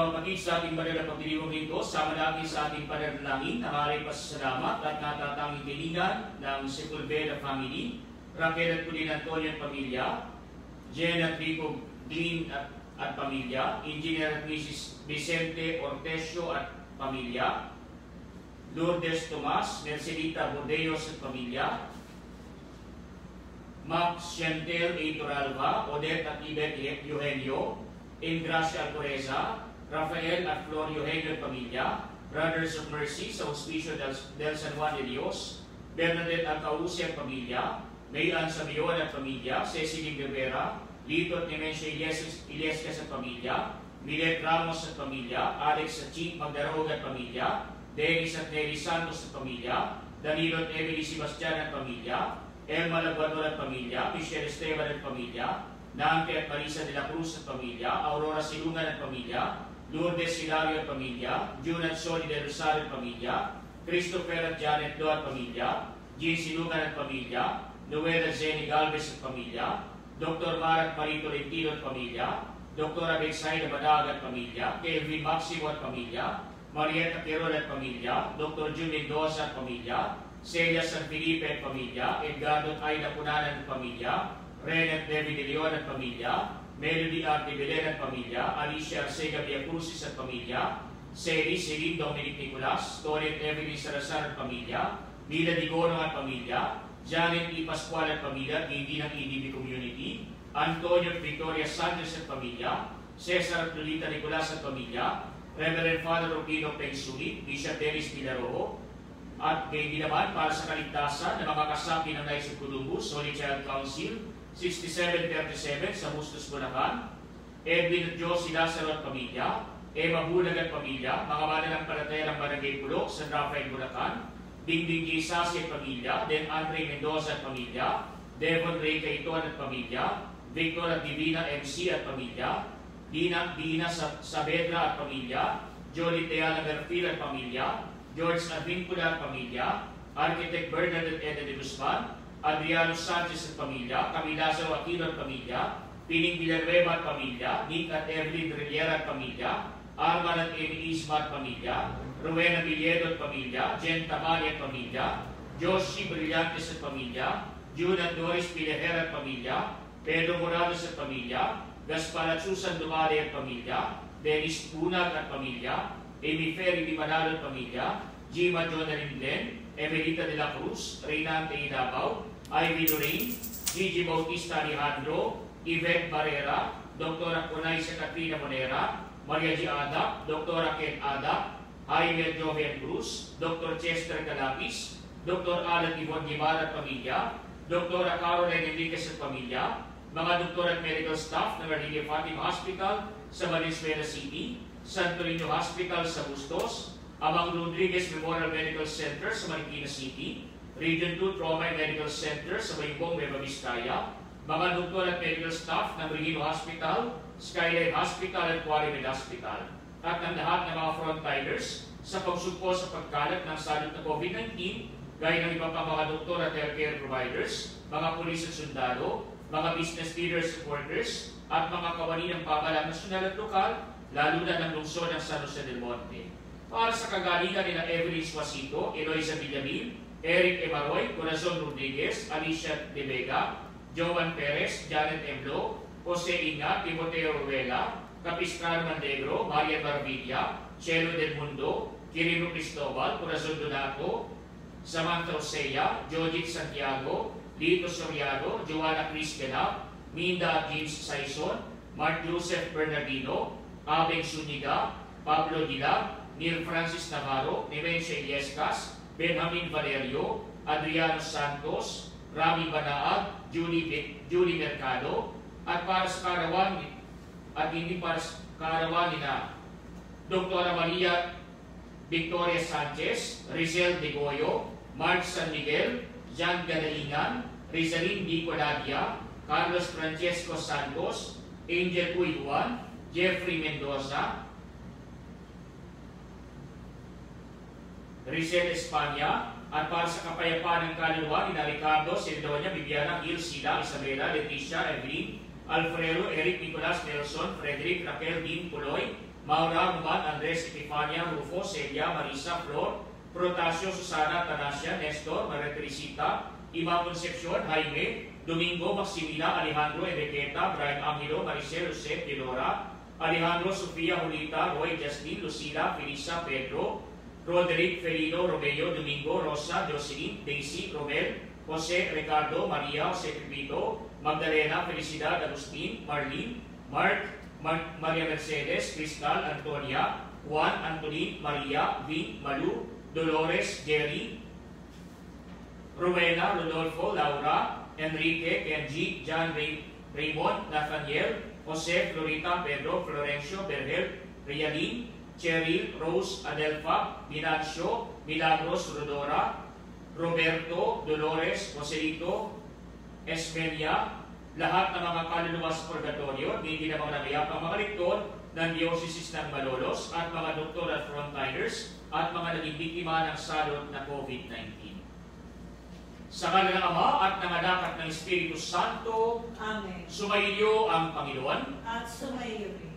Mga sa ating banal na pagdiriwang rito, sama natin sa ating panalangin, nangaray pa sa salamat at natatanging tiningan ng Sepulveda family, Raquel at Kulin Antonio at pamilya, Jen at Rico Glyn at, at pamilya, Engineer at Mrs. Vicente Ortesio at pamilya, Lourdes Tomas, Mercelita Bordeos at pamilya, Max Chantel A. Toralva, Odette at Ibet Eugenio, Ingracia Alcoreza, Rafael at Flor Eugenio at pamilya, Brothers of Mercy sa Hospicio del, San Juan de Dios, Bernadette at pamilya, Mayan Sabion at pamilya, Cecily Rivera, Lito at Nemesio Illescas at pamilya, Milet Ramos at pamilya, Alex at Chief Magdarog at pamilya, Dennis at Nelly Santos at pamilya, Danilo at Emily Sebastian at pamilya, Elma Laguador at pamilya, Michelle Esteban at pamilya, Nante at Marisa de la Cruz at pamilya, Aurora Silungan at pamilya, Lourdes Hilario at pamilya, June at Soli de Rosario at pamilya, Christopher at Janet Do at pamilya, Jean Silungan at pamilya, Noel at Jenny Galvez at pamilya, Dr. Marat Marito Lentino at pamilya, Dr. Abexay Badag at pamilya, Kelvin Maximo at pamilya, Marietta Quirol at pamilya, Dr. June Mendoza at pamilya, Celia San Felipe at pamilya, Edgardo Aida Punanan at pamilya, Ren at David De Leon at pamilya, Melody Arte Belen at pamilya, Alicia Arcega Viacrucis at pamilya, Seri Celine Dominic Nicolas, at Evelyn Salazar at pamilya, Mila Digono at pamilya, Janet E. Pascual at pamilya, hindi ng EDB Community, Antonio Victoria Sanchez at pamilya, Cesar Lolita Nicolas at pamilya, Reverend Father Rupino Pengsuli, Bishop Dennis Villaroo, at gayon naman para sa kaligtasan ng mga kasapi ng Naisip Columbus, Holy Child Council, 6737 sa Bustos, Bulacan, Edwin at Josie Lazaro at pamilya, Emma Bulag at pamilya, mga mananampalataya ng Barangay Pulo sa Rafael, Bulacan, Dingding J. Sasi at pamilya, then Andre Mendoza at pamilya, Devon Ray Caiton at pamilya, Victor at Divina MC at pamilya, Dina, Dina Saavedra at pamilya, Jolie Teala Garfil at pamilya, George Advincula at pamilya, Architect Bernadette Ede de Guzman, Adriano Sanchez at pamilya, Camilazaro Aquino at pamilya, Pining Villanueva at pamilya, Nick at Evelyn Riviera at pamilya, Arman at Amy Isma at pamilya, Rowena Villedo at pamilya, Jen Tamari at pamilya, Joshi Brillantes at pamilya, June at Doris Pilehera at pamilya, Pedro Morales at pamilya, Gaspar at Susan Dumare at pamilya, Dennis Punag at pamilya, Amy Ferry Di Manalo at pamilya, Gima Jonah Linden, Emelita de la Cruz, Reyna Anteidabaw, Ivy Lorraine, Gigi Bautista Alejandro, Yvette Barrera, Dr. Onaisa Katrina Monera, Maria G. Ada, Dr. Ken Ada, Jaime Joven Cruz, Dr. Chester Calapis, Dr. Alan Ivon Guimara at pamilya, Dr. Caroline Enriquez at pamilya, mga doktor at medical staff ng Arlinia Fatima Hospital sa Valenzuela City, Santo Niño Hospital sa Bustos, Amang Rodriguez Memorial Medical Center sa Marikina City, Region 2 Trauma and Medical Center sa Baybong, Nueva Vizcaya, mga doktor at medical staff ng Regino Hospital, Skyline Hospital at Quarrymed Hospital, at ng lahat ng mga frontliners sa pagsugpo sa pagkalat ng salot na COVID-19, gaya ng iba pang mga doktor at healthcare providers, mga pulis at sundalo, mga business leaders at workers, at mga kawani ng pamalang nasyonal at lokal, lalo na ng lungsod ng San Jose del Monte. Para sa kagalingan ni na Evelyn Suasito, Eloisa Villamil, Eric Emaroy, Corazon Rodriguez, Alicia De Vega, Jovan Perez, Janet Emlo, Jose Inga, Timoteo Ruela, Capiscar Mandegro, Maria Barbilla, Chelo Del Mundo, Quirino Cristobal, Corazon Donato, Samantha Osea, Jojit Santiago, Lito Soriano, Joanna Cris Ganap, Minda James Saison, Mark Joseph Bernardino, Abeng Suniga, Pablo Dilag, Neil Francis Navarro, Nemencia Iescas, Benjamin Valerio, Adriano Santos, Rami Banaag, Julie, Julie Mercado, at para sa karawan at hindi para sa karawan na Dr. Maria Victoria Sanchez, Rizal De Goyo, Mark San Miguel, Jan Gadalingan, Rizalin D. Carlos Francesco Santos, Angel Puy Jeffrey Mendoza, Rizal Espanya, at para sa kapayapaan ng kaluluwa ni Ricardo, Sendonia, Viviana, Gil, Sila, Isabela, Leticia, Evelyn, Alfredo, Eric Nicolas Nelson, Frederick, Raquel, Dean, Puloy, Maura, Roman, Andres, Epifania, Rufo, Celia, Marisa, Flor, Protasio, Susana, Tanasia, Nestor, Maria Ima Concepcion, Jaime, Domingo, Maximina, Alejandro, Enriqueta, Brian Angelo, Maricel, Jose, Pilora, Alejandro, Sofia, Julita, Roy, Justin, Lucila, Felisa, Pedro, Roderick, Ferino, Romeo, Domingo, Rosa, Jocelyn, Daisy, Romel, Jose, Ricardo, Maria, Jose Pepito, Magdalena, Felicidad, Agustin, Marlene, Mark, Mar- Maria Mercedes, Cristal, Antonia, Juan, Antonin, Maria, Vin, Malu, Dolores, Jerry, Rowena, Rodolfo, Laura, Enrique, Kenji, John, Ray, Raymond, Nathaniel, Jose, Florita, Pedro, Florencio, Berhel, Rialin, Cheryl, Rose, Adelfa, Binancio, Milagros, Rodora, Roberto, Dolores, Joselito, Esmelia, lahat ng mga kaluluwa sa purgatorio, hindi na mga nagayak ang mga likton ng Diocese ng Malolos at mga doktor at frontliners at mga naging biktima ng salot na COVID-19. Sa kanila ng Ama at ng Anak at ng Espiritu Santo, Amen. sumainyo ang Panginoon. At sumayo rin.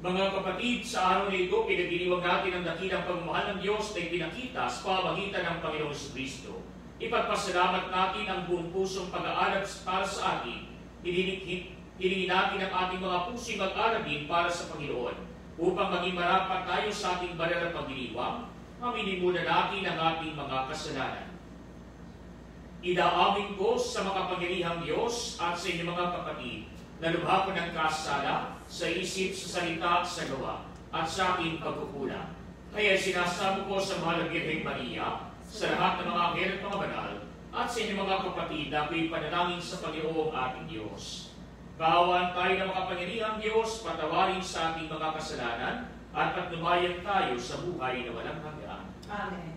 Mga kapatid, sa araw na ito, pinagdiriwag natin ang dakilang pagmamahal ng Diyos na ipinakita sa pamagitan ng Panginoong Kristo. Ipagpasalamat natin ang buong pusong pag-aalab para sa atin. Hinihingi natin ang ating mga puso'y mag-alab din para sa Panginoon upang maging marapat tayo sa ating banal na pagdiriwang, aminin muna natin ang ating mga kasalanan. Idaamin ko sa makapangyarihang Diyos at sa inyong mga kapatid na lubha ko ng kasala sa isip, sa salita, sa gawa, at sa aking pagkukulang. Kaya sinasamo ko sa mahal na Birheng Maria, sa lahat ng mga anghel at mga banal, at sa inyong mga kapatid na ako'y panalangin sa Panginoong ating Diyos. Kaawaan tayo ng makapangyarihang Diyos, patawarin sa ating mga kasalanan, at patnubayan tayo sa buhay na walang hanggan. Amen.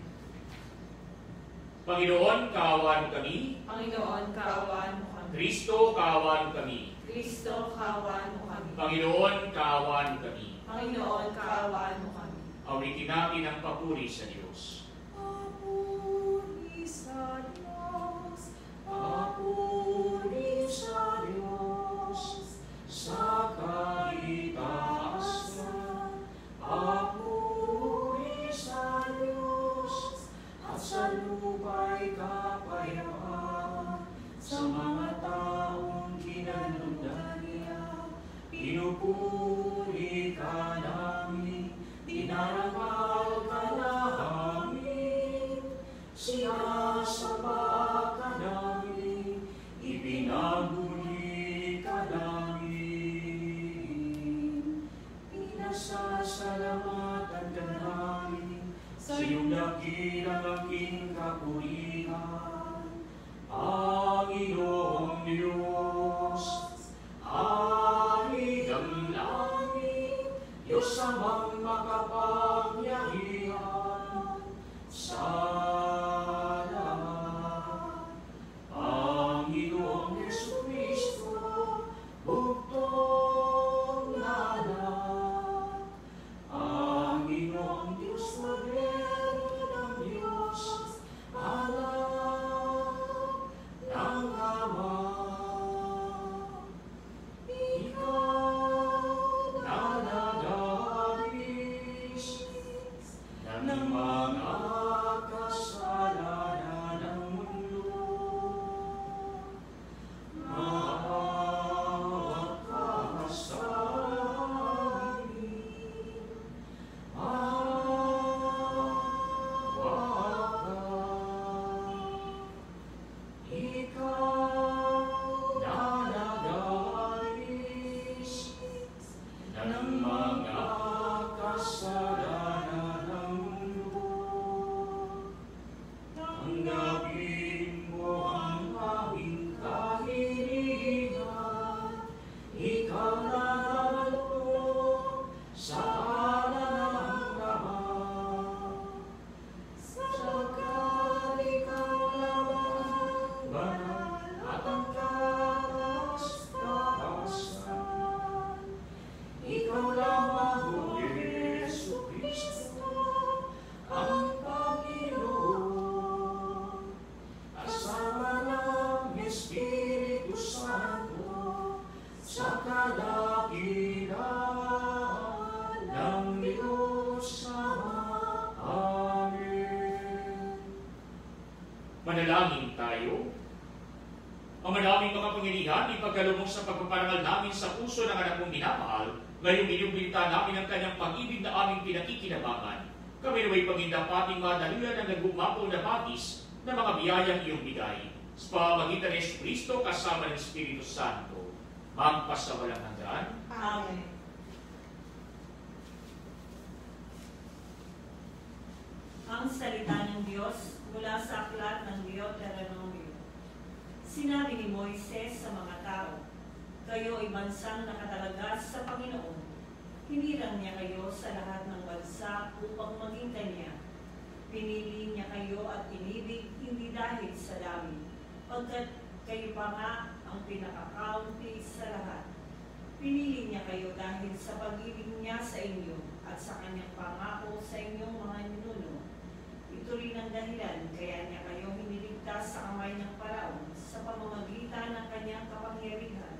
Panginoon, kaawaan mo kami. Panginoon, kaawaan mo kami. Kristo, kaawaan mo kami. Kristo, kaawaan mo kami. Panginoon, kaawaan mo kami. Panginoon, kaawaan mo kami. Awitin natin ang papuri sa Diyos. Madaluyan ang nagbumapo na batis na mga biyayang iyong bigay. Sa pamamagitan ni Yesu Cristo kasama ng Espiritu Santo, magpasawalang hanggan. Amen. Ang salita ng Diyos mula sa aklat ng Deuteronomio. Sinabi ni Moises sa mga tao, Kayo ay bansang nakatalaga sa Panginoon. Hinirang niya kayo sa lahat ng bansa upang maging kanya. Pinili niya kayo at inibig hindi dahil sa dami, pagkat kayo pa nga ang pinakakaunti sa lahat. Pinili niya kayo dahil sa pag-ibig niya sa inyo at sa kanyang pangako sa inyong mga ninuno. Ito rin ang dahilan kaya niya kayo hiniligtas sa kamay ng paraon sa pamamagitan ng kanyang kapangyarihan.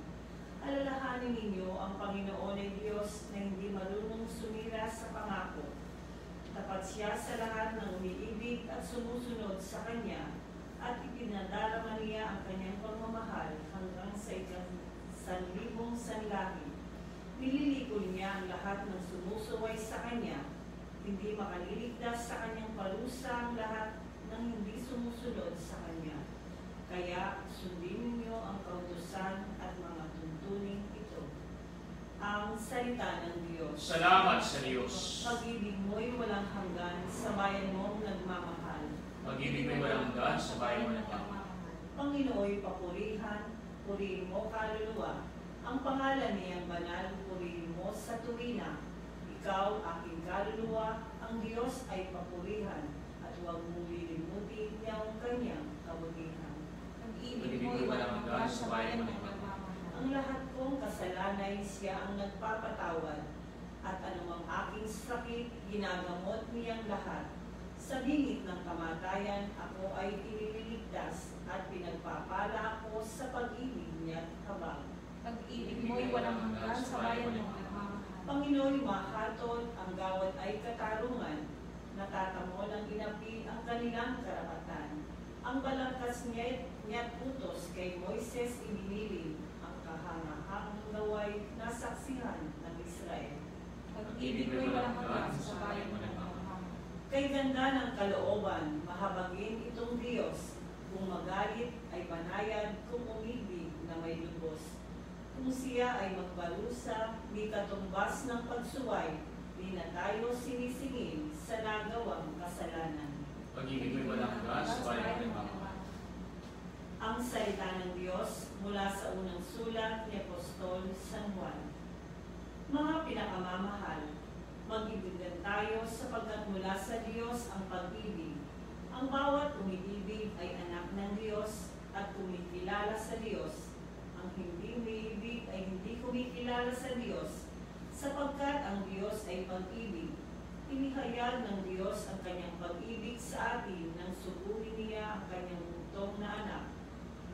Alalahanin ninyo ang Panginoon ay Diyos na hindi marunong sumira sa pangako. Tapat siya sa lahat ng umiibig at sumusunod sa Kanya at ipinadarama niya ang kanyang pagmamahal hanggang sa ikang sanlibong sanlahi. Nililikol niya ang lahat ng sumusuway sa Kanya. Hindi makaliligtas sa Kanyang parusa ang lahat ng hindi sumusunod sa Kanya. Kaya sundin ninyo ang kautusan at mga tuntuning ito. Ang salita ng Diyos. Salamat sa Diyos. Pag-ibig mo'y walang hanggan sa bayan mong nagmamahal. Pag-ibig may walang hanggan sa bayan mo ng Panginoon. Panginooy papurihan, purihin mo kaluluwa. Ang pangalan niyang banal, purihin mo sa tuwina. Ikaw, aking kaluluwa, ang Diyos ay papurihan, at huwag mong lilimutin niyang kanyang kabutihan. Pag-ibig mo'y walang hanggan sa bayan mo ng Panginoon. Ang lahat kong kasalanay siya ang nagpapatawad, at anumang aking sakit, ginagamot niyang lahat. Sa bingit ng kamatayan, ako ay inililigtas at pinagpapala ako sa pag-ibig niya habang. Pag-ibig mo'y walang hanggan sa bayan mo. Panginoon, mahaton, ang gawad ay katarungan. Natatamo ng inapi ang kanilang karapatan. Ang balangkas niya, niya utos kay Moises ibinili ang kahangahangang gaway na saksihan ng Israel. Pag-ibig mo'y walang hanggan sa bayan mo nagmamahal. Kay ganda ng kalooban, mahabagin itong Diyos. Kung magalit ay banayad, kung umibig na may lubos. Kung siya ay magbalusa, di katumbas ng pagsuway, di na tayo sinisingil sa nagawang kasalanan. Pag-ibig may walang hanggan sa bayan mo ng. Ang salita ng Diyos mula sa unang sulat ni Apostol San Juan. Mga pinakamamahal, mag-ibigan tayo sapagkat mula sa Diyos ang pag-ibig. Ang bawat umiibig ay anak ng Diyos at kumikilala sa Diyos. Ang hindi umiibig ay hindi kumikilala sa Diyos sapagkat ang Diyos ay pag-ibig. Inihayag ng Diyos ang kanyang pag-ibig sa atin nang sugurin niya ang kanyang bugtong na anak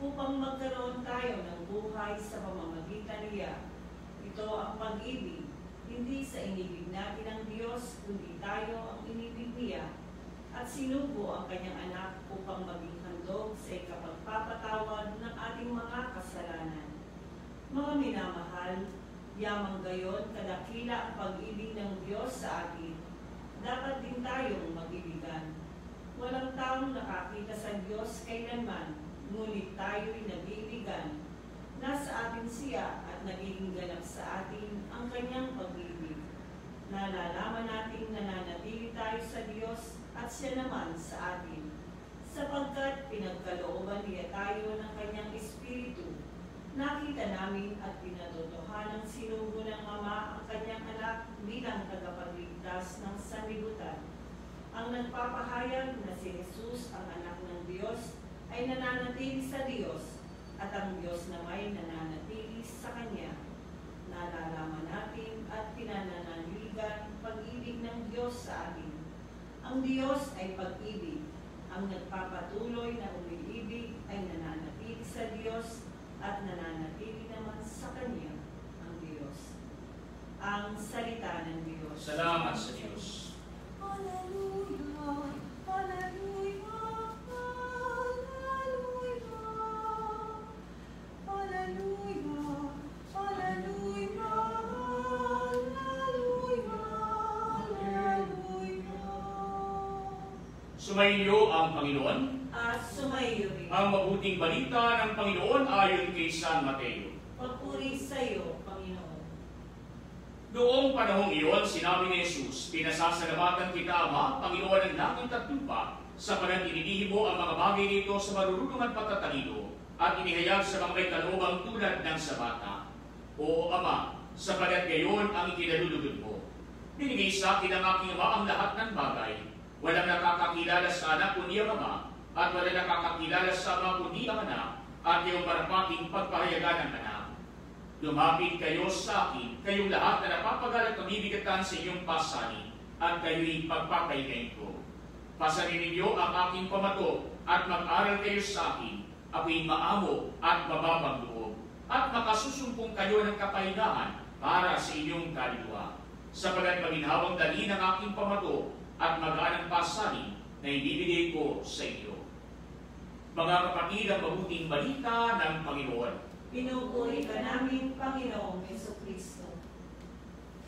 upang magkaroon tayo ng buhay sa pamamagitan niya. Ito ang pag-ibig, hindi sa inibig natin ang Diyos, kundi tayo ang inibig niya at sinubo ang kanyang anak upang maging handog sa ikapagpapatawad ng ating mga kasalanan. Mga minamahal, yamang gayon kadakila ang pag-ibig ng Diyos sa atin. Dapat din tayong mag-ibigan. Walang taong nakakita sa Diyos kailanman, ngunit tayo'y nag-iibigan. Nasa atin siya at nagiging ganap sa atin ang kanyang pag-ibig. Nalalaman natin na nanatili tayo sa Diyos at siya naman sa atin. Sapagkat pinagkalooban niya tayo ng kanyang Espiritu, nakita namin at pinatotohanan sinugo ng Ama ang kanyang anak bilang tagapagligtas ng sanlibutan. Ang nagpapahayag na si Jesus ang anak ng Diyos ay nananatili sa Diyos at ang Diyos na may nananatili sa Kanya. Nalalaman natin at pinananaligan pag-ibig ng Diyos sa atin. Ang Diyos ay pag-ibig. Ang nagpapatuloy na umiibig ay nananatili sa Diyos at nananatili naman sa Kanya ang Diyos. Ang salita ng Diyos. Salamat sa Diyos. Hallelujah, Hallelujah, Hallelujah. Sumainyo ang Panginoon. At sumayo rin. Ang mabuting balita ng Panginoon ayon kay San Mateo. Papuri sa iyo, Panginoon. Noong panahong iyon, sinabi ni Jesus, Pinasasalamatan kita, Ama, Panginoon ng langit at lupa, sa panatilihin mo ang mga bagay nito sa marurunong at patatalino, at inihayag sa mga may kalooban tulad ng sa bata. Oo, Ama, sapagat gayon ang ikinalulugod mo. Binigay sa akin ang aking Ama ang lahat ng bagay. Walang nakakakilala sa anak kundi ang Ama, at walang nakakakilala sa Ama kundi ang anak, at iyong marapating pagpahayagan ng anak. Lumapit kayo sa akin, kayong lahat na napapagal at pamibigatan sa inyong pasanin, at kayo'y pagpapahingayin ko. Pasanin ninyo ang aking pamato, at mag-aral kayo sa akin, ako'y maamo at mababang loob, at makasusumpong kayo ng kapahingahan para sa inyong kaluluwa. Sapagat maginhawang dali ng aking pamato, at magaan ang pasanin na ibibigay ko sa inyo. Mga kapatid, ang mabuting balita ng Panginoon. Pinupuri ka namin, Panginoong Yeso Kristo.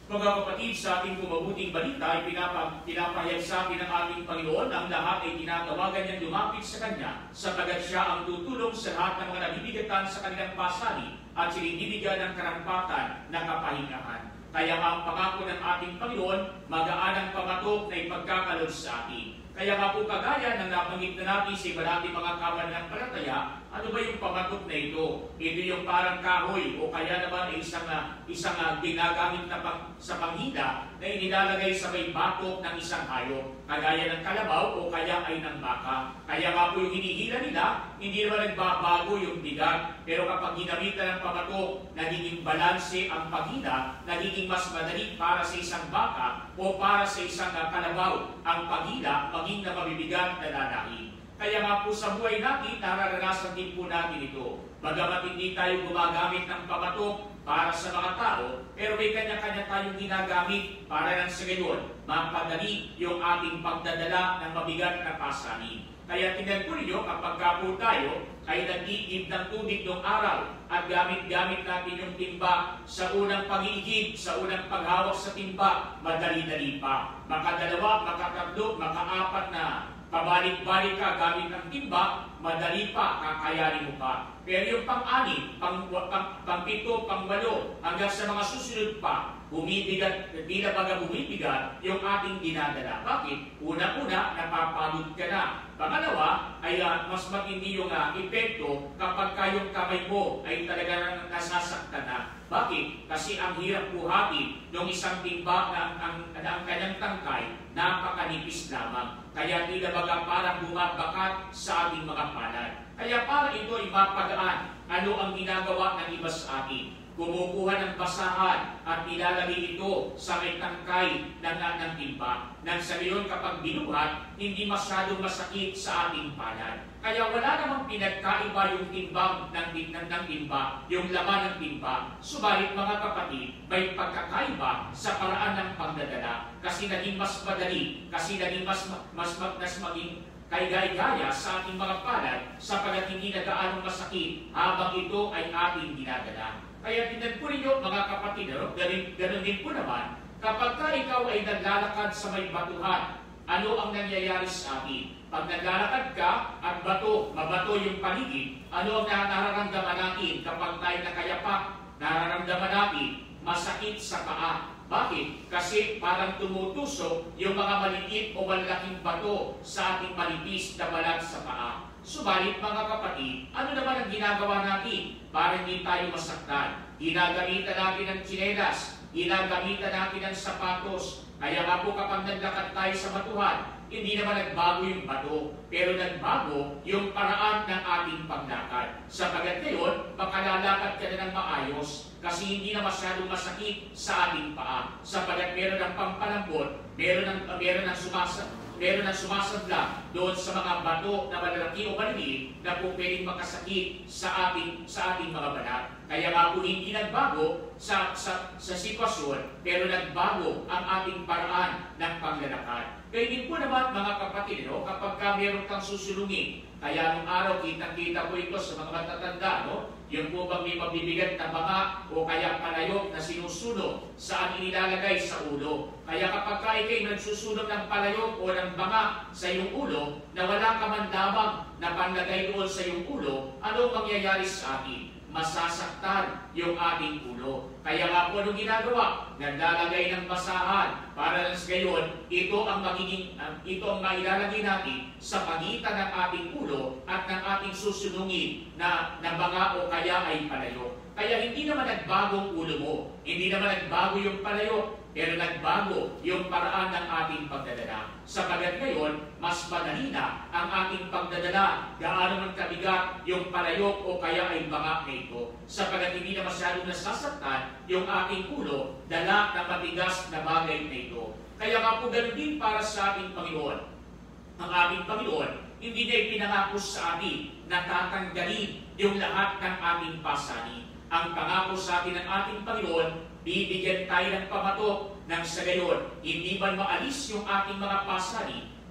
Mga kapatid, sa ating kumabuting balita ay pinapa, pinapahayag sa akin ng ating Panginoon ang lahat ay tinatawagan niyang lumapit sa Kanya sapagat siya ang tutulong sa lahat ng mga nabibigatan sa kanilang pasani at sinibibigyan ng karampatan na kapahingahan. Kaya ang pangako ng ating Panginoon, magaan ang pamatok na ipagkakalog sa atin. Kaya nga po kagaya ng nabanggit na natin sa iba mga kamananampalataya, ano ba yung pamatok na ito? Ito yung parang kahoy o kaya naman isang, uh, isang uh, ginagamit na pang, sa panghida na inilalagay sa may batok ng isang hayop, kagaya ng kalabaw o kaya ay ng baka. Kaya nga po yung hinihila nila, hindi naman nagbabago yung bigat, pero kapag ginamitan ng pamatok, nagiging balanse ang paghida, nagiging mas madali para sa isang baka o para sa isang uh, kalabaw ang paghila, maging na mabibigat na lalahi. Kaya nga po sa buhay natin, nararanasan din po natin ito. Bagamat hindi tayo gumagamit ng pamatok para sa mga tao, pero may kanya-kanya tayong ginagamit para nang sa gayon, mapadali yung ating pagdadala ng mabigat na pasanin. Kaya tingnan po ninyo, kapag ka po tayo ay nag-iigib ng tubig ng araw at gamit-gamit natin yung timba sa unang pag-iigib, sa unang paghawak sa timba, madali-dali pa. Makadalawa, makatatlo, makaapat na pabalik-balik ka gamit ng timba, madali pa, kakayanin mo pa. Pero yung pang-ani, pang, pang, pang-pito, pang-walo, hanggang sa mga susunod pa, bumibigat, di na baga bumibigat yung ating dinadala. Bakit? Una-una, napapagod ka na. Pangalawa, ay uh, mas matindi yung uh, epekto kapag kayong kamay mo ay talaga nasasaktan na. Bakit? Kasi ang hirap buhatin ng isang timba na ang, ang, na ang kanyang tangkay, napakanipis lamang. Kaya tila baga parang bumabakat sa ating mga palad. Kaya para ito ay mapagaan, ano ang ginagawa ng iba sa atin? Kumukuha ng basahan at nilalagay ito sa may tangkay ng, ng timba. Nang sa gayon kapag binuhat, hindi masyadong masakit sa ating palad. Kaya wala namang pinagkaiba yung timbang ng, ng, ng timba, yung laman ng timba. Subalit mga kapatid, may pagkakaiba sa paraan ng pagdadala kasi naging mas madali, kasi naging mas, mas, mas, mas maging kay gaya sa ating mga palad sapagat hindi na gaanong masakit habang ito ay ating dinadala. Kaya tingnan po ninyo mga kapatid, no? ganun, ganun din po naman, kapag ka ikaw ay naglalakad sa may batuhan, ano ang nangyayari sa atin? Pag naglalakad ka at bato, mabato yung paligid, ano ang nararamdaman natin kapag tayo nakayapak? Nararamdaman natin masakit sa paa. Bakit? Kasi parang tumutusok yung mga maliliit o malalaking bato sa ating malipis na balat sa paa. Subalit mga kapatid, ano naman ang ginagawa natin para hindi tayo masaktan? Ginagamitan natin ng tsinelas, ginagamitan natin ng sapatos. Kaya nga po kapag naglakad tayo sa batuhan, hindi naman nagbago yung bato, pero nagbago yung paraan ng ating paglakad. Sapagat ngayon, makalalakad ka na ng maayos kasi hindi na masyadong masakit sa ating paa. Sapagat meron ng pampalambot, meron ng, meron ng sumasa, meron ng sumasadla doon sa mga bato na malalaki o maliliit na po pwedeng makasakit sa ating, sa ating mga balat. Kaya nga po hindi nagbago sa, sa, sa sitwasyon, pero nagbago ang ating paraan ng paglalakad. Kaya din po naman mga kapatid, no, kapag ka meron kang susulungin, kaya nung araw kitang-kita po ito sa mga matatanda, no, yung po bang may mabibigat na baka o kaya palayok na sinusunog, saan inilalagay sa ulo. Kaya kapag ka ikay nagsusunog ng palayok o ng banga sa iyong ulo, na wala ka man lamang na panlagay doon sa iyong ulo, ano mangyayari sa atin? Masasaktan yung ating ulo. Kaya nga po anong ginagawa? Naglalagay ng basahan para lang sa gayon, ito ang magiging, ito ang mailalagay natin sa pagitan ng ating ulo at ng ating susunungin na, na banga o kaya ay palayo. Kaya hindi naman nagbago ang ulo mo, hindi naman nagbago yung palayo, pero nagbago yung paraan ng ating pagdadala. Sapagat ngayon, mas madali na ang ating pagdadala, gaano man kabigat yung palayok o kaya ay banga na ito. Sapagat hindi na masyadong nasasaktan yung ating ulo, dala na matigas na bagay na ito. Kaya nga po ganun din para sa ating Panginoon. Ang ating Panginoon, hindi niya ipinangako sa atin na tatanggalin yung lahat ng ating pasani. Ang pangako sa atin ng ating Panginoon, bibigyan tayo ng pamatok ng sa gayon, hindi man maalis yung ating mga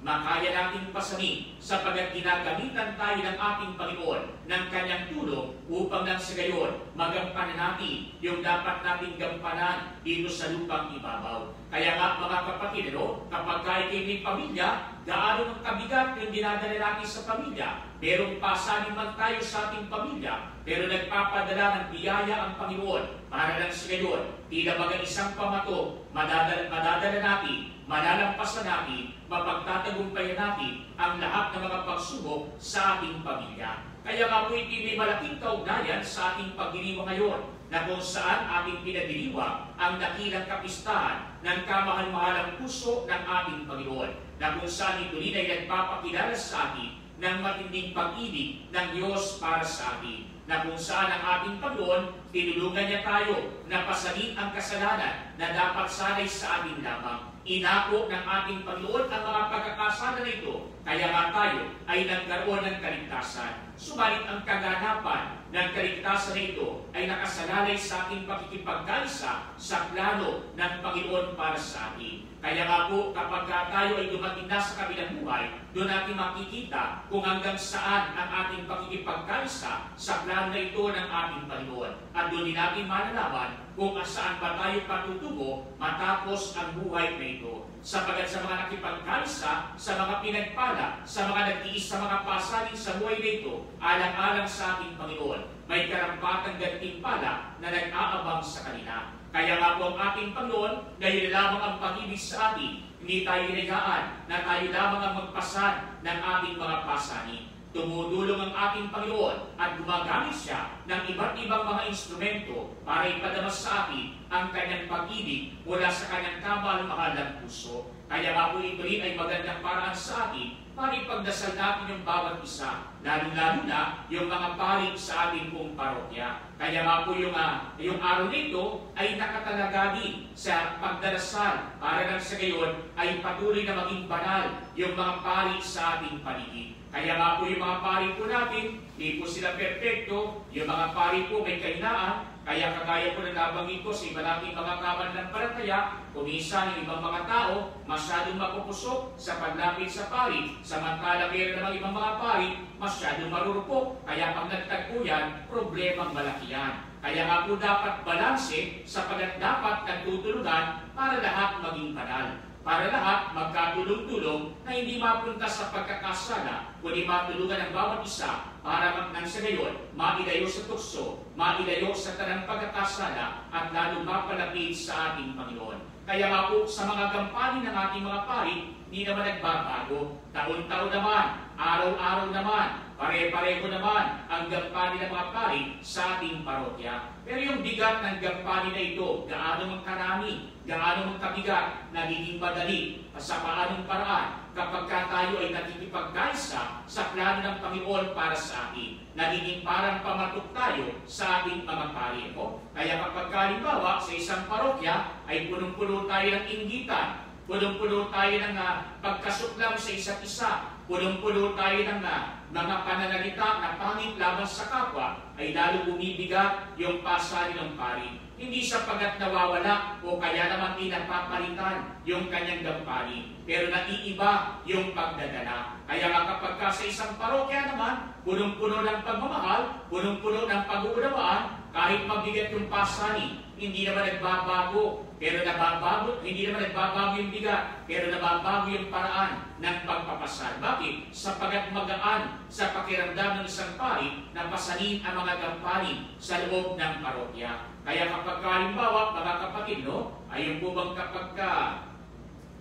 pasani, makaya nating pasanin sapagat ginagamitan tayo ng ating Panginoon ng kanyang tulong upang nang sa gayon magampanan natin yung dapat nating gampanan dito sa lupang ibabaw. Kaya nga mga kapatid, no, kapag kayo may pamilya, gaano ng kabigat yung dinadala natin sa pamilya. Merong pasanin man tayo sa ating pamilya, pero nagpapadala ng biyaya ang Panginoon para lang sa gayon, tila baga isang pamato, madadala, madadala natin, malalampasan natin, mapagtatagumpayan natin ang lahat ng mga pagsubok sa ating pamilya. Kaya nga po iti may malaking kaugnayan sa ating pagdiriwang ngayon na kung saan ating pinadiriwang ang dakilang kapistahan ng kamahal-mahalang puso ng ating Panginoon na kung saan ito rin ay nagpapakilala sa atin ng matinding pag-ibig ng Diyos para sa atin na kung saan ang ating Panginoon, tinulungan niya tayo na pasanin ang kasalanan na dapat sanay sa atin lamang. Inako ng ating Panginoon ang mga pagkakasala na ito, kaya nga tayo ay nagkaroon ng kaligtasan. Subalit ang kaganapan ng kaligtasan na ito ay nakasalalay sa ating pakikipagkaisa sa plano ng Panginoon para sa atin. Kaya nga po, kapag tayo ay dumating na sa kabilang buhay, doon natin makikita kung hanggang saan ang ating pakikipagkaisa sa plano na ito ng ating Panginoon. At doon din natin malalaman kung saan ba tayo patutubo matapos ang buhay na ito. Sapagat sa mga nakipagkaisa, sa mga pinagpala, sa mga nagtiis sa mga pasanin sa buhay na ito, alang-alang sa ating Panginoon, may karampatang gantimpala na nag-aabang sa kanila. Kaya nga po ang ating Panginoon, gayon lamang ang pag-ibig sa atin, hindi tayo hinigaan na tayo lamang ang magpasan ng ating mga pasanin. Tumutulong ang ating Panginoon at gumagamit siya ng iba't ibang mga instrumento para ipadamas sa atin ang kanyang pag-ibig mula sa kanyang kamahal-mahalang puso. Kaya nga po ito rin ay magandang paraan sa atin para ipagdasal natin yung bawat isa, lalo-lalo na yung mga paring sa ating pong parokya. Kaya nga po yung, uh, yung araw nito ay nakatalagagi sa pagdarasal para lang sa gayon ay patuloy na maging banal yung mga pari sa ating paligid. Kaya nga po yung mga pari po natin, hindi po sila perfecto, yung mga pari po may kainaan, kaya kagaya po na nabanggit ko sa iba nating mga kaban ng palataya, kuminsan yung ibang mga tao masyadong mapupusok sa paglapit sa pari, samantala meron namang ibang mga pari masyadong marurupok, kaya pag nagtagpo yan, problemang malaki yan. Kaya nga po dapat balanse sapagat dapat nagtutulugan para lahat maging banal para lahat magkatulong-tulong na hindi mapunta sa pagkakasala, kundi matulungan ang bawat isa para nang sa gayon, mailayo sa tukso, mailayo sa tanang pagkakasala, at lalo mapalapit sa ating Panginoon. Kaya nga po, sa mga gampanin ng ating mga pari, hindi naman nagbabago. Taon-taon naman, araw-araw naman, pare-pareho naman ang gampanin ng mga pari sa ating parokya. Pero yung bigat ng gampanin na ito, gaano mang karami, gaano mang kabigat, nagiging madali, sa paanong paraan, kapag ka tayo ay nakikipagkaisa sa plano ng Panginoon para sa atin. Nagiging parang pamatok tayo sa ating mga pari. Kaya kapag kalimbawa sa isang parokya ay punong-puno tayo ng inggitan, punong-puno tayo ng uh, pagkasuklam sa isa't isa, punong-puno tayo ng uh, mga pananalita na pangit laban sa kapwa, ay lalo bumibigat yung pasali ng pari. Hindi sapagat nawawala o kaya naman pinapapalitan yung kanyang gampani, pero naiiba yung pagdadala. Kaya nga kapag ka sa isang parokya naman, punong-puno ng pagmamahal, punong-puno ng pag-uunawaan, kahit mabigat yung pasani, hindi naman nagbabago, pero nababago, hindi naman nagbabago yung bigat, pero nababago yung paraan ng pagpapasal. Bakit? Sapagat magaan sa pakiramdam ng isang pari na pasanin ang mga gampanin sa loob ng parokya. Kaya kapag halimbawa, mga kapatid, no, ayun po bang kapag ka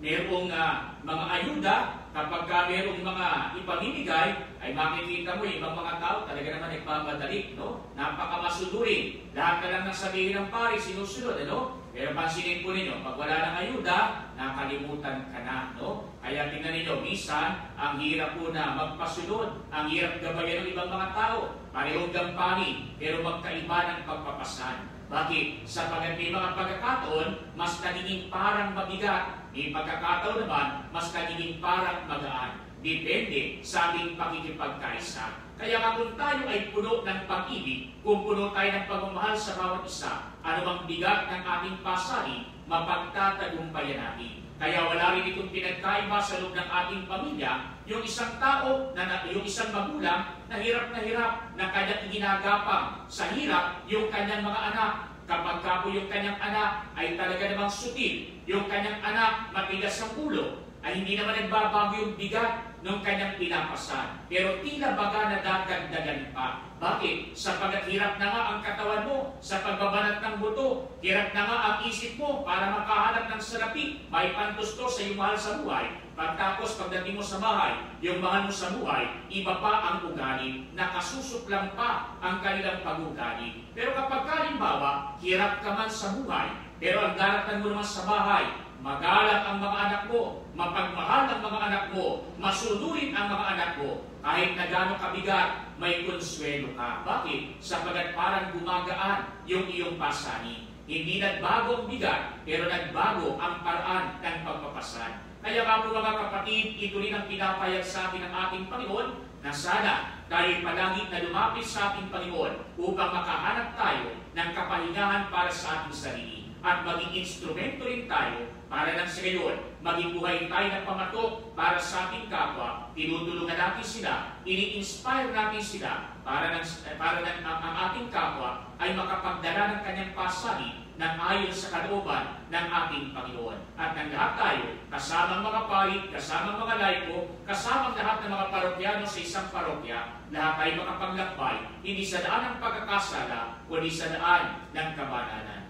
merong uh, mga ayuda, kapag ka merong mga ipamimigay, ay makikita mo ibang mga tao talaga naman nagpapadali, no? Napakamasuduri. Lahat na lang ng sabihin ng pari, sinusunod, ano? Pero pansinin po ninyo, pag wala ng ayuda, nakalimutan ka na, no? Kaya tingnan ninyo, minsan, ang hirap po na magpasunod, ang hirap gabayan ng ibang mga tao, parehong gampani, pero magkaiba ng pagpapasan. Bakit? Sa may mga pagkakataon, mas nagiging parang mabigat. May pagkakataon naman, mas nagiging parang magaan. Depende sa ating pakikipagkaisa. Kaya nga kung tayo ay puno ng pag-ibig, kung puno tayo ng pagmamahal sa bawat isa, anumang bigat ng ating pasari, mapagtatagumpayan natin. Kaya wala rin itong pinagkaiba sa loob ng ating pamilya, yung isang tao, na, yung isang magulang, na hirap na hirap na kanyang ginagapang sa hirap yung kanyang mga anak. Kapag kapo yung kanyang anak ay talaga namang sutil, yung kanyang anak matigas ang ulo, ay hindi naman nagbabago yung bigat ng kanyang pinapasan. Pero tila baga na dadagdagan pa. Bakit? Sapagat hirap na nga ang katawan mo sa pagbabanat ng buto. Hirap na nga ang isip mo para makahanap ng salapi. May pantusto sa iyong mahal sa buhay. Pagtapos pagdating mo sa bahay, yung mahal mo sa buhay, iba pa ang ugali. Nakasusuklang pa ang kanilang pag-ugali. Pero kapag kalimbawa, hirap ka man sa buhay, pero ang daratan mo naman sa bahay, Magalang ang mga anak mo, mapagmahal ang mga anak mo, masunurin ang mga anak mo, kahit na gano'ng kabigat, may konsuelo ka. Bakit? Sapagat parang gumagaan yung iyong pasani. Hindi nagbago ang bigat, pero nagbago ang paraan ng pagpapasan. Kaya nga po mga kapatid, ito rin ang pinapayag sa atin ng ating Panginoon na sana tayo palagi na lumapit sa ating Panginoon upang makahanap tayo ng kapahingahan para sa ating sarili at maging instrumento rin tayo para nang sa gayon, maging buhay tayo ng pamatok para sa ating kapwa, tinutulungan natin sila, ini-inspire natin sila para, nang, para nang, ang, ang ating kapwa ay makapagdala ng kanyang pasali ng ayon sa kalooban ng ating Panginoon. At ng lahat tayo, kasamang mga palit, kasamang mga laiko, kasamang lahat ng mga parokyano sa isang parokya, lahat tayo makapaglakbay, hindi sa daan ng pagkakasala, kundi sa daan ng kabananan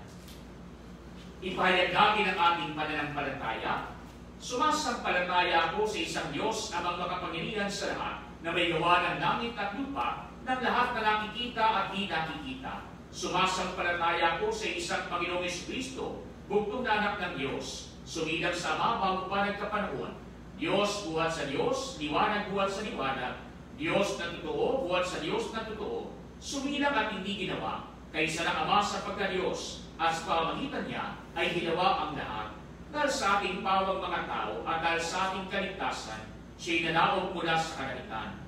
ipahayag natin ang ating pananampalataya. Sumasampalataya ako sa isang Diyos na magmakapangyarihan sa lahat na may gawa ng langit at lupa ng lahat na nakikita at di nakikita. Sumasampalataya ako sa isang Panginoong Kristo, bugtong na ng Diyos, sumilang sa Ama bago pa nagkapanahon. Diyos buhat sa Diyos, liwanag buhat sa liwanag, Diyos na totoo, buhat sa Diyos na totoo, sumilang at hindi ginawa, kaysa ng Ama sa pagka-Diyos, at sa pamagitan niya ay ginawa ang lahat. Dahil sa ating pawang mga tao at dahil sa ating kaligtasan, siya'y nanaog mula sa kanalitan.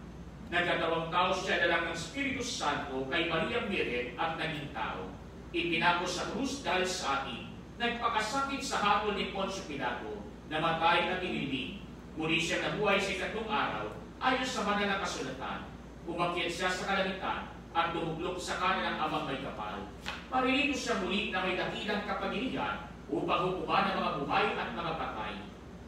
Nagkatawang tao siya na ng Espiritu Santo kay Maria Miret at naging tao. Ipinako sa krus dahil sa atin. Nagpakasakit sa hatol ni Poncio Pilato, namatay at inilibing. Muli siya nabuhay sa ikatlong araw, ayon sa mga nakasulatan. Umakyat siya sa kalamitan at dumuglok sa kanilang amang may kapal. Parilito siya muli na may dakilang kapagilihan upang hukuman ang mga buhay at mga patay.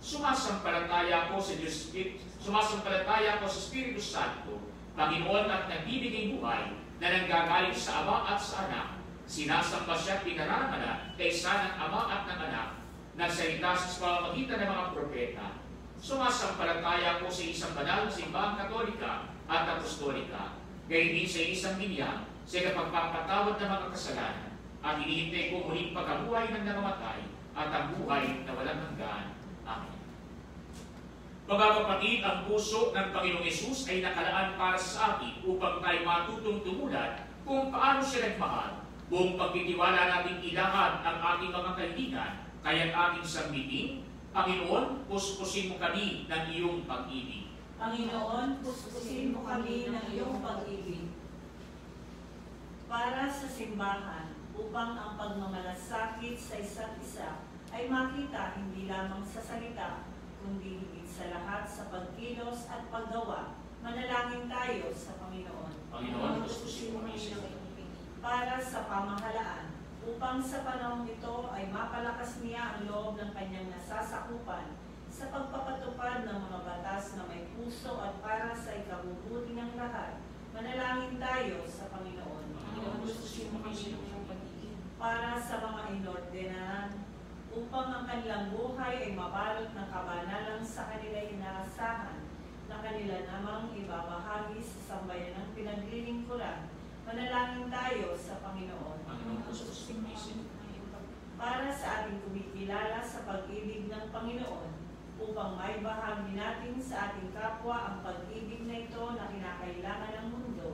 Sumasampalataya ko sa Diyos, sumasampalataya ko sa Espiritu Santo, Panginoon at nagbibigay buhay na nanggagaling sa Ama at sa Anak. Sinasamba siya at pinararamala kaysa ng Ama at ng Anak, nagsalita sa pamamagitan ng mga propeta. Sumasampalataya ko sa isang banal na simbahang katolika at apostolika. Gayun din sa isang binyag, sa kapagpapatawad ng mga kasalanan, at hinihintay ko muling pagkabuhay ng namamatay at ang buhay na walang hanggan. Amen. Mga kapatid, ang puso ng Panginoong Yesus ay nakalaan para sa atin upang tayo matutong tumulan kung paano siya nagmahal. Buong pagtitiwala natin ilahad ang ating mga kaibigan, kaya't ating sambitin, Panginoon, puspusin mo kami ng iyong pag-ibig. Panginoon, puspusin mo kami ng iyong pag-ibig. Para sa simbahan, upang ang pagmamalasakit sa isa't isa ay makita hindi lamang sa salita, kundi higit sa lahat sa pagkilos at paggawa, manalangin tayo sa Panginoon. Panginoon, puspusin mo kami. Para sa pamahalaan, upang sa panahong ito ay mapalakas niya ang loob ng kanyang nasasakupan sa pagpapatupad ng mga batas na may puso at para sa ikabubuti ng lahat, manalangin tayo sa Panginoon. Para sa mga inordenahan, upang ang kanilang buhay ay mabalot ng kabanalan sa kanila inaasahan, na kanila namang ibabahagi sa sambayan ng pinaglilingkuran, manalangin tayo sa Panginoon. Para sa ating kumikilala sa pag-ibig ng Panginoon upang may bahagi natin sa ating kapwa ang pag-ibig na ito na kinakailangan ng mundo,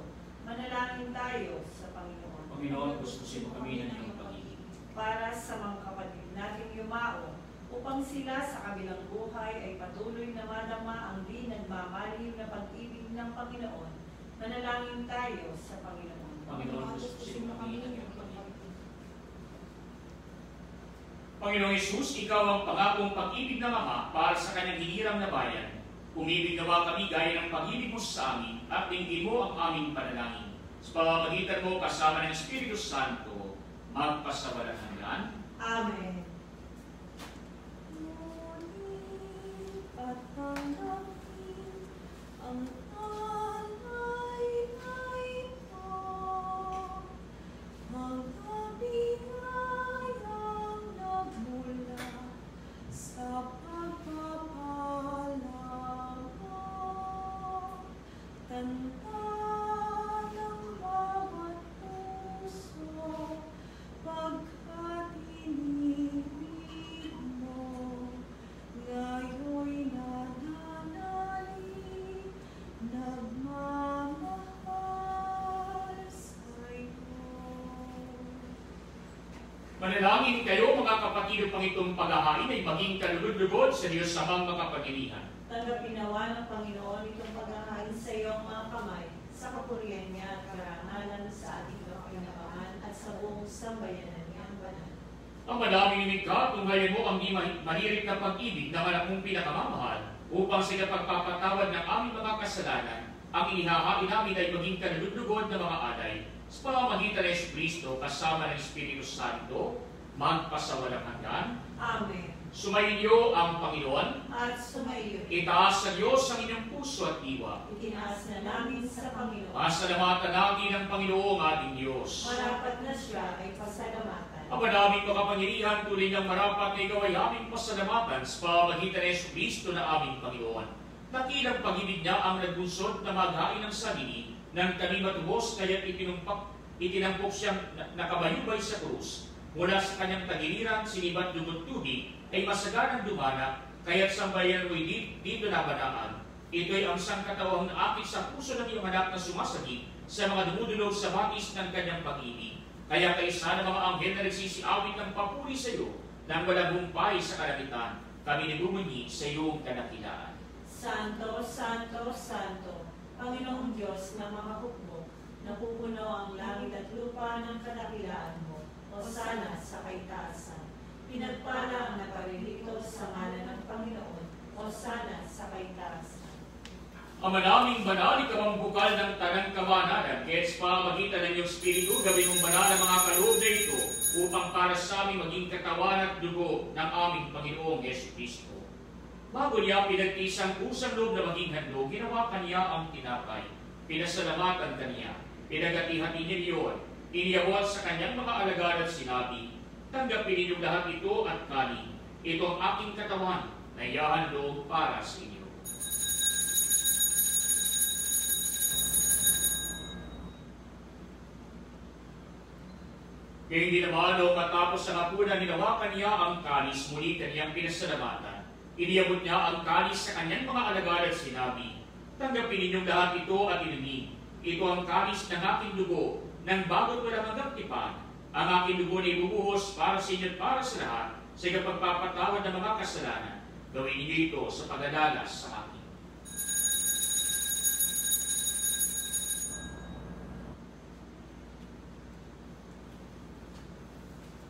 manalangin tayo sa Panginoon. Panginoon, puspusin mo kami ng iyong pag-ibig. Para sa mga kapatid nating yumao, upang sila sa kabilang buhay ay patuloy na madama ang di nagmamaliw na pag-ibig ng Panginoon, manalangin tayo sa Panginoon. Panginoon, puspusin mo kami ng iyong pag-ibig. Panginoong Yesus, Ikaw ang pangakong pag-ibig ng Ama para sa kanyang hinirang na bayan. Umibig nawa kami gaya ng pag-ibig mo sa amin at dinggin mo ang aming panalangin. Sa pamamagitan mo kasama ng Espiritu Santo, magpasawalang hanggan. Amen. Ang Manalangin kayo mga kapatid upang itong paghahain ay maging kalugod-lugod sa Diyos samang makapangyarihan. Tanggapin nawa ng Panginoon itong paghahain sa iyong mga kamay, sa kapurihan niya at karangalan sa ating kapinabangan at sa buong sambayanan niyang banal. Ang madaming lumikha, tunghayan mo ang di mah- mahirit na pag-ibig na malakong pinakamamahal upang sa pagpapatawad ng aming mga kasalanan, ang inihahain namin ay maging kalulugod na mga alay sa pamamagitan ng Kristo kasama ng Espiritu Santo, magpasawalang hanggan. Amen. Sumainyo ang Panginoon, At sumaiyo, itaas sa Diyos ang inyong puso at diwa. itinaas na namin sa Panginoon. Pasalamatan natin ang Panginoong ating Diyos. Marapat na siya ay pasalamatan. Ang madaming makapangyarihan tuloy ng marapat na ikaw ay aming pasalamatan sa pamamagitan ng Kristo na aming Panginoon. Nakilang pag-ibig niya ang nagbunsod na maghain ng sarili nang kami matubos kaya't itinumpak, itinampok siyang na- nakabayubay sa krus. Mula sa kanyang tagiliran, sinibat dugot tubig, ay masaganang dumana, kaya't sambayan mo'y di, dito nabanaan. Ito'y ang sangkatawang na akit sa puso ng iyong anak na sumasagip sa mga dumudulog sa batis ng kanyang pag-ibig. Kaya kaisa ng mga anghel na nagsisiawit ng papuri sa iyo nang walang humpay sa kalangitan, kami nagumuni sa iyong kanakilaan. Santo, Santo, Santo, Panginoong Diyos ng mga hukbo, napupuno ang langit at lupa ng kadakilaan mo, o sana sa kaitaasan. Pinagpala ang naparirito sa ngalan ng Panginoon, o sana sa kaitaasan. Ang manaming banal, ikaw ang bukal ng tanang kamananan, kaya sa pamagitan ng iyong Espiritu, gawin mong banal ang mga kaloob na ito, upang para sa amin maging katawan at dugo ng aming Panginoong Yesu Kristo. Bago niya pinagtisang kusang loob na maging handog, ginawa kanya ang tinapay. Pinasalamatan kaniya. Pinagati-hati niya iyon. Iniyawat sa kanyang mga alagad at sinabi, Tanggapin ninyong lahat ito at kanin. Ito ang aking katawan na iyahandog para sa inyo. Kaya hindi naman o matapos sa hapunan, ninawakan niya ang kanis, muli kaniyang pinasalamatan. Iniabot niya ang kalis sa kanyang mga alagad at sinabi, Tanggapin ninyong lahat ito at inumin. Ito ang kalis ng aking dugo, ng bagot walang hanggang tipan. Ang aking dugo na ibubuhos para sa inyo at para sa lahat, sa ikapagpapatawad ng mga kasalanan. Gawin ninyo ito sa pagdadalas sa akin.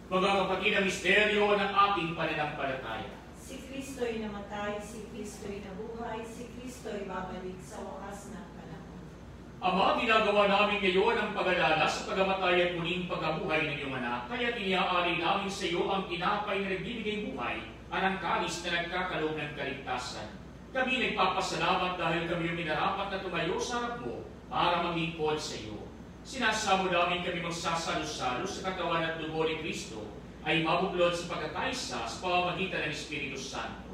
Mga kapatid, ang misteryo ng ating pananampalataya. Si Kristo'y namatay, si Kristo'y nabuhay, si Kristo'y babalik sa wakas ng panahon. Ama, ginagawa namin ngayon ang pag-alala sa pagamatay at muling pagkabuhay ng iyong anak, kaya tiniaari namin sa iyo ang tinapay na nagbibigay buhay at ang kalis na nagkakaloob ng kaligtasan. Kami nagpapasalamat dahil kami yung minarapat na tumayo sa harap mo para maglingkod sa iyo. Sinasamo namin kami magsasalo-salo sa katawan at dugo ni Kristo ay mabuklod sa pagkakaisa sa pamamagitan ng Espiritu Santo.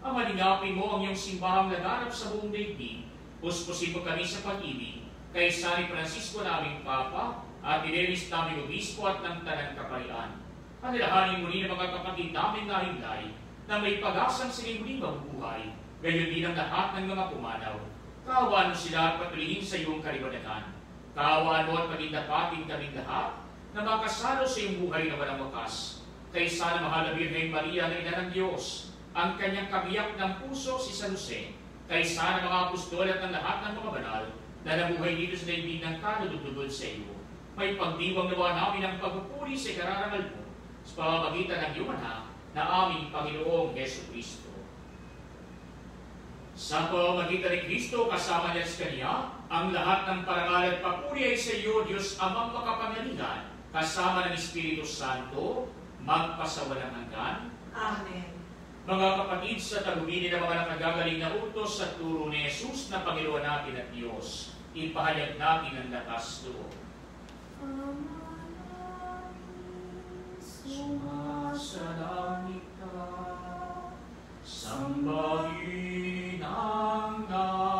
Ang malingapin mo ang iyong simbahang laganap sa buong daigdig, puspusin mo kami sa pag-ibig, kay San Francisco naming Papa, at Irenis naming Obispo at ng Tanang Kaparian. Panilahanin mo rin ang mga kapatid namin na hinday na may pag-asang silang muling mabubuhay, gayon din ang lahat ng mga pumanaw. Kaawaan mo sila at patuloyin sa iyong karibadahan. Kaawaan mo at pagindapatin kaming lahat na makasalo sa iyong buhay na walang wakas. Kay sana mahal na Birheng Maria na ina ng Diyos, ang kanyang kabiyak ng puso si San Jose, kay sana mga apostol at ang lahat ng mga banal na nabuhay dito sa daigdig ng kanudugdugod sa iyo. May pagdiwang nawa namin ang pagpupuri sa ikararangal mo sa pamamagitan ng iyong anak na aming Panginoong Yeso Kristo. Sa pamamagitan ni Kristo kasama niya sa Kanya, ang lahat ng parangal at papuri ay sa iyo, Diyos Amang makapangyarihan, kasama ng Espiritu Santo, magpasawalang hanggan. Amen. Mga kapatid, sa tagumili ng mga nakagagaling na utos sa turo ni Jesus na Panginoon natin at Diyos, ipahayag natin ang lakas namin, Sumasalangit ka, sambahin ang ngalan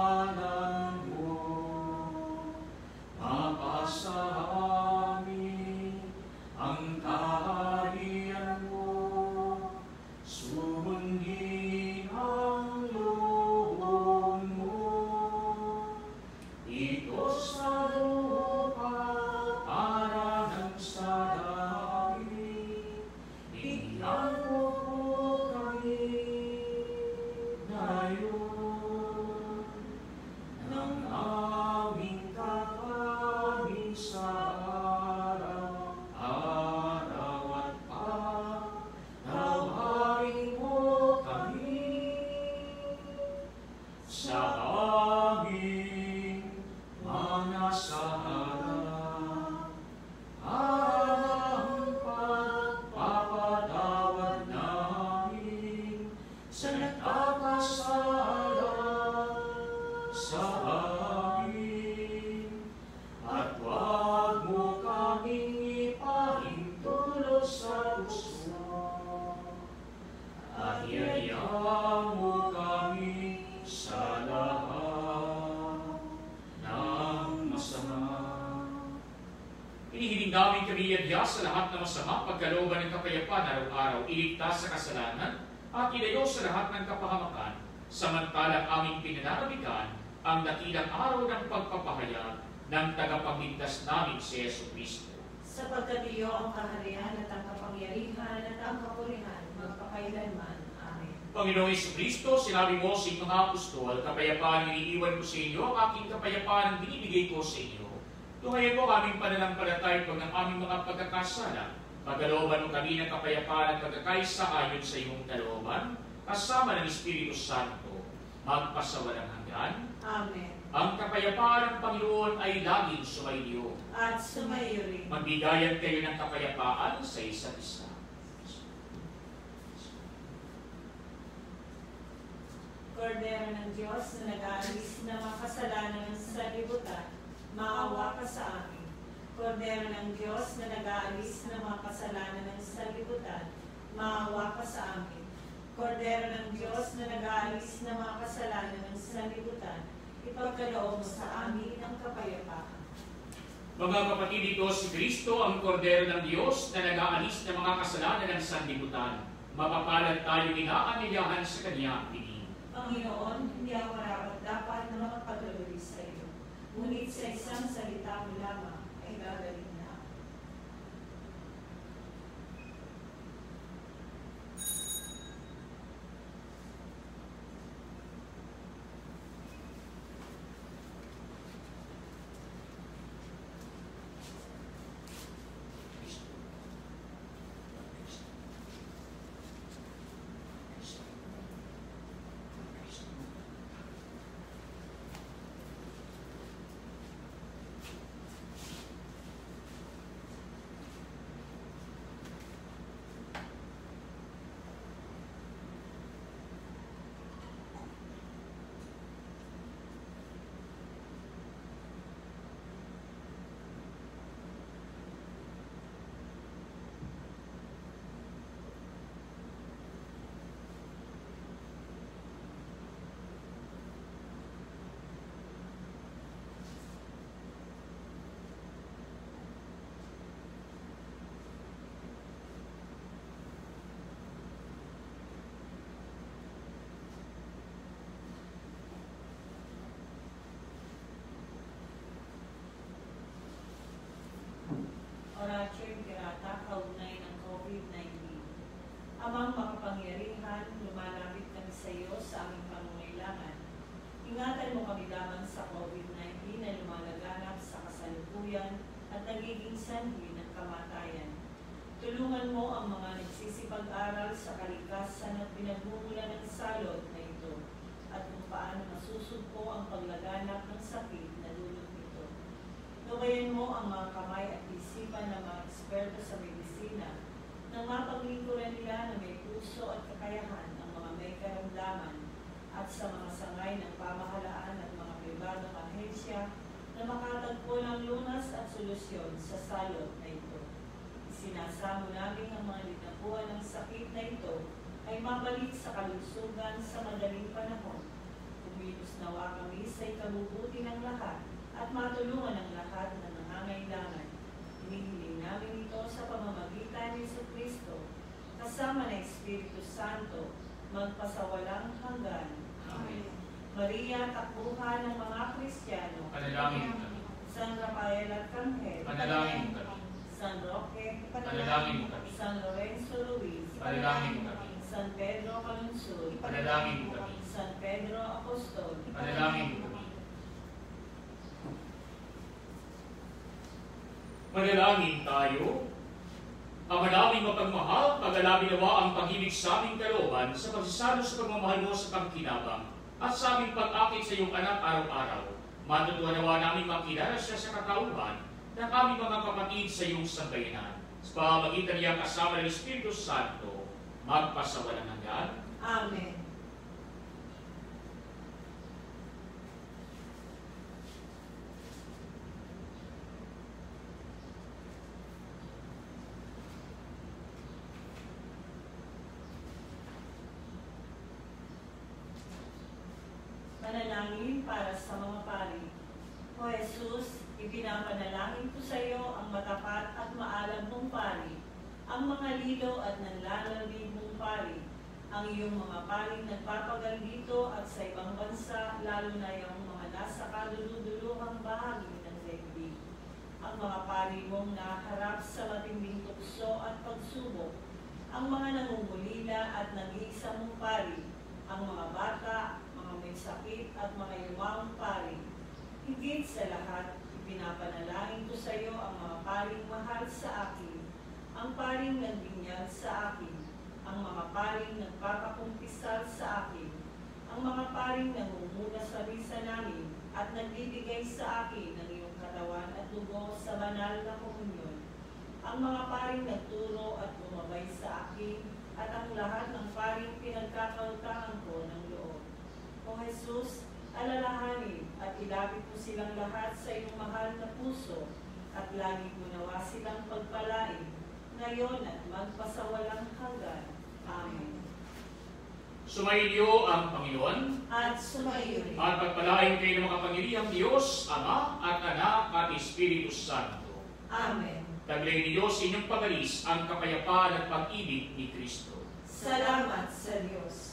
sa lahat ng masama, pagkalooban ng kapayapaan araw-araw, iligtas sa kasalanan, at ilayo sa lahat ng kapahamakan, samantalang aming pinananabikan ang dakilang araw ng pagpapahayag ng tagapagligtas namin si Yesu Kristo. Sapagkat iyo ang kaharian at ang kapangyarihan at ang kapurihan magpakailanman. Amen. Panginoong Yesu Kristo, sinabi mo sa mga apostol, kapayapaan iniiwan ko sa inyo, ang aking kapayapaan ang binibigay ko sa inyo. Tuhayan mo aming pananampalatay pag ang aming mga pagkakasala. Pagkalooban mo kami ng kapayapaan at pagkakaisa ayon sa iyong kalooban, kasama ng Espiritu Santo, magpasawalang hanggan. Amen. Ang kapayapaan ng Panginoon ay laging sumainyo. At sumayo rin. Magbigayan kayo ng kapayapaan sa isa't isa. Kordero ng Diyos na nag-aalis ng mga kasalanan sa libutan, maawa ka sa amin. Kordero ng Diyos na nag-aalis ng mga kasalanan sa libutan, maawa ka sa amin. Kordero ng Diyos na nag-aalis ng mga kasalanan sa libutan, ipagkaloob sa amin ang kapayapaan. Mga kapatid, ito si Kristo, ang kordero ng Diyos na nag-aalis ng mga kasalanan ng sanlibutan. Mapapalad tayo inaanilyahan sa Kanya. Panginoon, hindi ako dapat na. Ngunit sa isang salita mo makapangyarihan, lumalapit kami sa iyo sa aming pangungailangan. Ingatan mo kami lamang sa COVID-19 na lumalaganap sa kasalukuyan at nagiging sanhi ng kamatayan. Tulungan mo ang mga nagsisipag-aral sa kalikasan at binagmumula ng salot na ito at kung paano masusugpo ang paglaganap ng sakit na dulot nito. Gabayan mo ang mga kamay at isipan ng mga eksperto sa medisina nang mapaglingkuran nila na may puso at kakayahan ang mga may karamdaman at sa mga sangay ng pamahalaan at mga pribadong ahensya na makatagpo ng lunas at solusyon sa salot na ito. Isinasamo namin ang mga linapuan ng sakit na ito ay mabalik sa kalusugan sa madaling panahon. Kumilos nawa kami sa ikabubuti ng lahat at matulungan ang lahat na nangangailangan. Hinihiling namin ito sa pamamagitan ni Yesu Kristo kasama ng Espiritu Santo magpasawalang hanggan. Amen. Maria, takbuhan ng mga Kristiyano, Panalangin kami. San Rafael Arcangel, Panalangin mo kami. San Roque, Panalangin kami. San Lorenzo Luis, Panalangin kami. San Pedro Calungsod, Panalangin kami. San Pedro Apostol, Panalangin kami. Manalangin tayo. Ama namin mapagmahal, pagalabi nawa ang pag-ibig sa aming kalooban sa pagsasalo sa pagmamahal mo sa pangkinabang at sa aming pag-akit sa iyong anak araw-araw. Matutuwa nawa namin makilala siya sa katauhan ng aming mga kapatid sa iyong sambayanan. Sa pamamagitan niya kasama ng Espiritu Santo, magpasawalang hanggan. Amen. Panalangin para sa mga pari. O Jesus, ipinapanalangin ko sa iyo ang matapat at maalam mong pari, ang mga lido at nanlalambing mong pari, ang iyong mga paring nagpapagal dito at sa ibang bansa, lalo na yung mga nasa kaluluduluhang bahagi ng daigdig. Ang mga pari mong naharap sa matinding tukso at pagsubok, ang mga nangungulila at nag-iisa mong pari, ang mga bata, may sakit at mga yumaong pari. Higit sa lahat, ipinapanalangin ko sa iyo ang mga paring mahal sa akin, ang paring nagbinyag sa akin, ang mga paring nagpapakumpisal sa akin, ang mga paring nangunguna sa misa namin at nagbibigay sa akin ng iyong katawan at dugo sa banal na komunyon, ang mga paring nagturo at bumabay sa akin, at ang lahat ng paring pinagkakautahan ko ng. O Jesus, alalahanin at ilapit mo silang lahat sa iyong mahal na puso at lagi mo nawa silang pagpalain ngayon at magpasawalang hanggan. Amen. Sumainyo ang Panginoon At sumayo rin. at pagpalain kayo ng makapangyarihang Diyos, Ama at Anak at Espiritu Santo. Amen. Taglay niyo sa inyong pagalis ang kapayapaan at pag-ibig ni Kristo. Salamat sa Diyos.